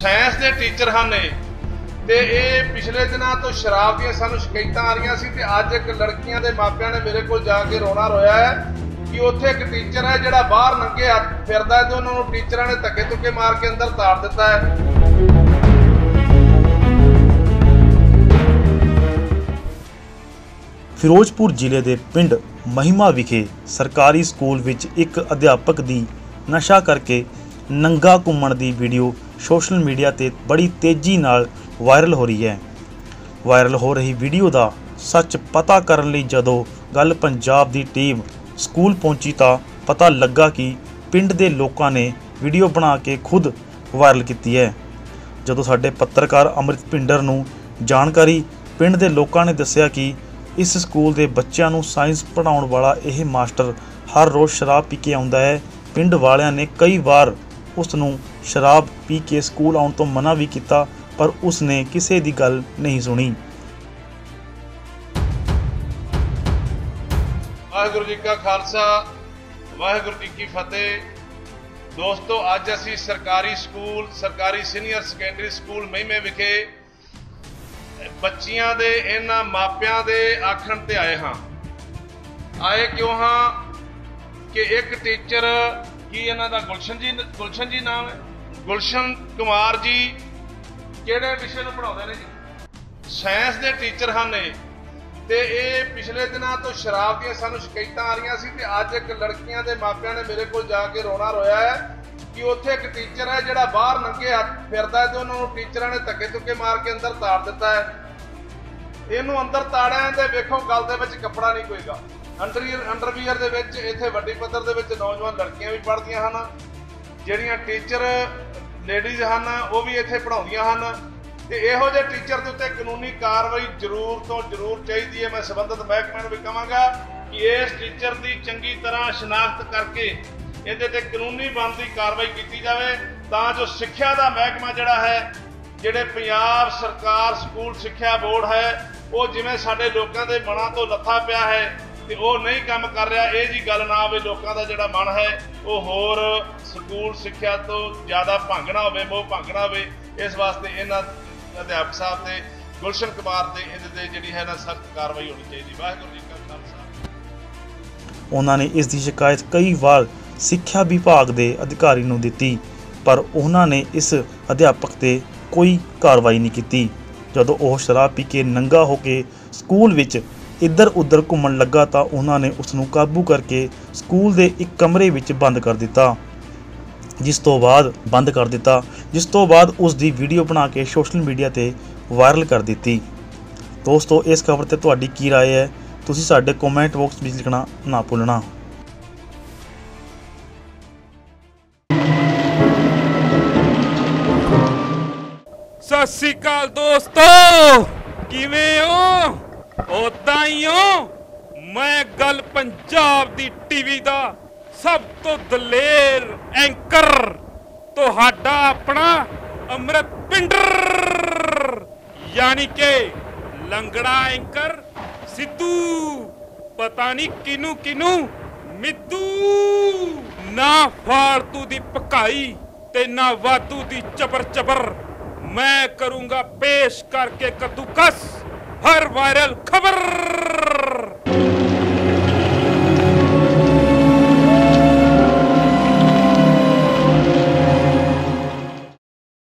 Science ਦੇ teacher ਹਨ ਇਹ ਤੇ ਇਹ ਪਿਛਲੇ ਦਿਨਾਂ ਤੋਂ ਸ਼ਰਾਬ ਦੀਆਂ ਸਾਨੂੰ ਸ਼ਿਕਾਇਤਾਂ ਆ ਰਹੀਆਂ ਸੀ ਤੇ ਅੱਜ ਇੱਕ ਲੜਕੀਆਂ ਦੇ ਮਾਪਿਆਂ ਨੇ ਮੇਰੇ ਕੋਲ ਜਾ ਕੇ ਰੋਣਾ ਰੋਇਆ ਹੈ ਕਿ ਉੱਥੇ ਇੱਕ ਟੀਚਰ ਹੈ ਜਿਹੜਾ ਬਾਹਰ ਨੰਗੇ ਹੱਥ ਫਿਰਦਾ ਹੈ ਤੇ ਉਹਨਾਂ ਨੂੰ ਟੀਚਰਾਂ ਨੇ ਧੱਕੇ ਧੁੱਕੇ ਮਾਰ ਕੇ ਅੰਦਰ ਤਾੜ ਦਿੱਤਾ ਹੈ। ਫਿਰੋਜ਼ਪੁਰ ਜ਼ਿਲ੍ਹੇ ਦੇ ਪਿੰਡ ਮਹਿਮਾ ਵਿਖੇ ਸਰਕਾਰੀ ਸਕੂਲ ਵਿੱਚ ਇੱਕ ਅਧਿਆਪਕ ਦੀ ਨਸ਼ਾ ਕਰਕੇ ਨੰਗਾ ਘੁੰਮਣ ਦੀ ਵੀਡੀਓ ਸੋਸ਼ਲ ਮੀਡੀਆ ਤੇ ਬੜੀ ਤੇਜ਼ੀ ਨਾਲ ਵਾਇਰਲ ਹੋ ਰਹੀ ਹੈ। ਵਾਇਰਲ ਹੋ ਰਹੀ ਵੀਡੀਓ ਦਾ ਸੱਚ ਪਤਾ ਕਰਨ ਲਈ ਜਦੋਂ ਗੱਲ ਪੰਜਾਬ ਦੀ ਟੀਮ ਸਕੂਲ ਪਹੁੰਚੀ ਤਾਂ ਪਤਾ ਲੱਗਾ ਕਿ ਪਿੰਡ ਦੇ ਲੋਕਾਂ ਨੇ ਵੀਡੀਓ ਬਣਾ ਕੇ ਖੁਦ ਵਾਇਰਲ ਕੀਤੀ ਹੈ। ਜਦੋਂ ਸਾਡੇ ਪੱਤਰਕਾਰ ਅੰਮ੍ਰਿਤ ਭਿੰਡਰ ਨੂੰ ਜਾਣਕਾਰੀ ਪਿੰਡ ਦੇ ਲੋਕਾਂ ਨੇ ਦੱਸਿਆ ਕਿ ਇਸ ਸਕੂਲ ਦੇ ਬੱਚਿਆਂ ਨੂੰ ਸਾਇੰਸ ਪੜ੍ਹਾਉਣ ਵਾਲਾ ਇਹ ਮਾਸਟਰ ਹਰ ਰੋਜ਼ ਸ਼ਰਾਬ ਪੀ ਕੇ ਆਉਂਦਾ ਹੈ, ਪਿੰਡ ਵਾਲਿਆਂ ਨੇ ਕਈ ਵਾਰ ਉਸ ਨੂੰ ਸ਼ਰਾਬ ਪੀ ਕੇ ਸਕੂਲ ਆਉਣ ਤੋਂ ਮਨਾ ਵੀ ਕੀਤਾ, ਪਰ ਉਸ ਨੇ ਕਿਸੇ ਦੀ ਗੱਲ ਨਹੀਂ ਸੁਣੀ। ਵਾਹਿਗੁਰੂ ਜੀ ਕਾ ਖਾਲਸਾ, ਵਾਹਿਗੁਰੂ ਜੀ ਕੀ ਫਤਿਹ। ਦੋਸਤੋ, ਅੱਜ ਅਸੀਂ ਸਰਕਾਰੀ ਸਕੂਲ, ਸਰਕਾਰੀ ਸੀਨੀਅਰ ਸੈਕੰਡਰੀ ਸਕੂਲ ਮਹਿਮੇ ਵਿਖੇ ਬੱਚੀਆਂ ਦੇ, ਇਹਨਾਂ ਮਾਪਿਆਂ ਦੇ ਆਖਣ ਤੇ ਆਏ ਹਾਂ। ਆਏ ਕਿਉਂ ਹਾਂ ਕਿ ਇੱਕ ਟੀਚਰ, ਕੀ ਇਹਨਾਂ ਦਾ ਗੁਲਸ਼ਨ ਜੀ ਗੁਲਸ਼ਨ ਜੀ ਨਾਮ ਹੈ? ਗੁਲਸ਼ਨ ਕੁਮਾਰ ਜੀ ਕਿਹੜੇ ਵਿਸ਼ੇ ਨੂੰ ਪੜਾਉਂਦੇ ਨੇ ਜੀ? ਸਾਇੰਸ ਦੇ ਟੀਚਰ ਹਨ ਇਹ। ਤੇ ਇਹ ਪਿਛਲੇ ਦਿਨਾਂ ਤੋਂ ਸ਼ਰਾਬ ਦੀਆਂ ਸਾਨੂੰ ਸ਼ਿਕਾਇਤਾਂ ਆ ਰਹੀਆਂ ਸੀ ਤੇ ਅੱਜ ਇੱਕ ਲੜਕੀਆਂ ਦੇ ਮਾਪਿਆਂ ਨੇ ਮੇਰੇ ਕੋਲ ਜਾ ਕੇ ਰੋਣਾ ਰੋਇਆ ਹੈ ਕਿ ਉੱਥੇ ਇੱਕ ਟੀਚਰ ਹੈ ਜਿਹੜਾ ਬਾਹਰ ਨੰਗੇ ਹੱਥ ਫਿਰਦਾ ਤੇ ਉਹਨਾਂ ਨੂੰ ਟੀਚਰਾਂ ਨੇ ਧੱਕੇ ਧੁੱਕੇ ਮਾਰ ਕੇ ਅੰਦਰ ਤਾੜ ਦਿੱਤਾ ਹੈ। ਇਹਨੂੰ ਅੰਦਰ ਤਾੜਿਆ ਤੇ ਵੇਖੋ ਗਲ ਦੇ ਵਿੱਚ ਕੱਪੜਾ ਨਹੀਂ ਕੋਈਗਾ ਅੰਡਰਵੀਅਰ ਅੰਡਰਵੀਅਰ ਦੇ ਵਿੱਚ ਇੱਥੇ ਵੱਡੀ ਪੱਧਰ ਦੇ ਵਿੱਚ ਨੌਜਵਾਨ ਲੜਕੀਆਂ ਵੀ ਪੜ੍ਹਦੀਆਂ ਹਨ ਜਿਹੜੀਆਂ ਟੀਚਰ ਲੇਡੀਜ਼ ਹਨ, ਉਹ ਵੀ ਇੱਥੇ ਪੜ੍ਹਾਉਂਦੀਆਂ ਹਨ। ਤੇ ਇਹੋ ਜਿਹੇ ਟੀਚਰ ਦੇ ਉੱਤੇ ਕਾਨੂੰਨੀ ਕਾਰਵਾਈ ਜ਼ਰੂਰ ਤੋਂ ਜ਼ਰੂਰ ਚਾਹੀਦੀ ਹੈ। ਮੈਂ ਸੰਬੰਧਿਤ ਮਹਿਕਮੇ ਨੂੰ ਵੀ ਕਹਾਂਗਾ ਕਿ ਇਸ ਟੀਚਰ ਦੀ ਚੰਗੀ ਤਰ੍ਹਾਂ ਸ਼ਨਾਖਤ ਕਰਕੇ ਇਹਦੇ ਤੇ ਕਾਨੂੰਨੀ ਬਣਦੀ ਕਾਰਵਾਈ ਕੀਤੀ ਜਾਵੇ। ਤਾਂ ਜੋ ਸਿੱਖਿਆ ਦਾ ਮਹਿਕਮਾ ਜਿਹੜਾ ਹੈ, ਜਿਹੜੇ ਪੰਜਾਬ ਸਰਕਾਰ, ਸਕੂਲ ਸਿੱਖਿਆ ਬੋਰਡ ਹੈ, ਉਹ ਜਿਵੇਂ ਸਾਡੇ ਲੋਕਾਂ ਦੇ ਮਨਾਂ ਤੋਂ ਲੱਥਾ ਪਿਆ ਹੈ ਤੇ ਉਹ ਨਹੀਂ ਕੰਮ ਕਰ ਰਿਹਾ, ਇਹ ਜੀ ਗੱਲ ਨਾ ਆਵੇ ਲੋਕਾਂ ਦਾ ਜਿਹੜਾ ਮਨ ਹੈ, ਉਹ ਹੋਰ ਸਕੂਲ ਸਿੱਖਿਆ ਤੋਂ ਜ਼ਿਆਦਾ ਭੰਗਣਾ ਹੋਵੇ, ਮੋਹ ਭੰਗਣਾ ਹੋਵੇ। ਇਸ ਵਾਸਤੇ ਇਹਨਾਂ ਅਧਿਆਪਕ ਸਾਹਿਬ ਤੇ ਗੁਲਸ਼ਨ ਕੁਮਾਰ ਤੇ ਇਹਦੇ ਤੇ ਜਿਹੜੀ ਹੈ ਨਾ ਸਖਤ ਕਾਰਵਾਈ ਹੋਣੀ ਚਾਹੀਦੀ। ਵਾਹਿਗੁਰੂ ਜੀ ਕਾ ਖਾਲਸਾ। ਉਹਨਾਂ ਨੇ ਇਸ ਦੀ ਸ਼ਿਕਾਇਤ ਕਈ ਵਾਰ ਸਿੱਖਿਆ ਵਿਭਾਗ ਦੇ ਅਧਿਕਾਰੀ ਨੂੰ ਦਿੱਤੀ, ਪਰ ਉਹਨਾਂ ਨੇ ਇਸ ਅਧਿਆਪਕ ਤੇ ਕੋਈ ਕਾਰਵਾਈ ਨਹੀਂ ਕੀਤੀ। ਜਦੋਂ ਉਹ ਸ਼ਰਾਬ ਪੀ ਕੇ ਨੰਗਾ ਹੋ ਕੇ ਸਕੂਲ ਵਿੱਚ ਇੱਧਰ ਉੱਧਰ ਘੁੰਮਣ ਲੱਗਾ ਤਾਂ ਉਹਨਾਂ ਨੇ ਉਸ ਨੂੰ ਕਾਬੂ ਕਰਕੇ ਸਕੂਲ ਦੇ ਇੱਕ ਕਮਰੇ ਵਿੱਚ ਬੰਦ ਕਰ ਦਿੱਤਾ ਜਿਸ ਤੋਂ ਬਾਅਦ ਬੰਦ ਕਰ ਦਿੱਤਾ ਜਿਸ ਤੋਂ ਬਾਅਦ ਉਸ ਦੀ ਵੀਡੀਓ ਬਣਾ ਕੇ ਸੋਸ਼ਲ ਮੀਡੀਆ ਤੇ ਵਾਇਰਲ ਕਰ ਦਿੱਤੀ ਦੋਸਤੋ ਇਸ ਖਬਰ ਤੇ ਤੁਹਾਡੀ ਕੀ رائے ਹੈ ਤੁਸੀਂ ਸਾਡੇ ਕਮੈਂਟ ਬਾਕਸ ਵਿੱਚ ਲਿਖਣਾ ਨਾ ਭੁੱਲਣਾ ਸਤਿ ਸ੍ਰੀ ਅਕਾਲ ਦੋਸਤੋ ਕਿਵੇਂ ਹੋ ਉਦਾਂ ਹੀ ਮੈਂ ਗੱਲ ਪੰਜਾਬ ਦੀ ਟੀਵੀ ਦਾ ਸਭ ਤੋਂ ਦਲੇਰ ਐਂਕਰ, ਤੁਹਾਡਾ ਆਪਣਾ ਅਮਰਤ ਪਿੰਡਰ। ਯਾਨੀ ਕਿ ਲੰਗੜਾ ਐਂਕਰ, ਸਿੱਧੂ, ਪਤਾ ਨਹੀਂ ਕਿਨੂੰ ਕਿਨੂੰ ਮਿੱਦੂ ਨਾ ਫਾਲਤੂ ਦੀ ਪਕਾਈ ਤੇ ਨਾ ਵਾਧੂ ਦੀ ਚਬਰ ਚਬਰ ਮੈਂ ਕਰੂੰਗਾ ਪੇਸ਼ ਕਰਕੇ ਕਦੂਕਸ। ਹਰ ਵਾਇਰਲ ਖਬਰ।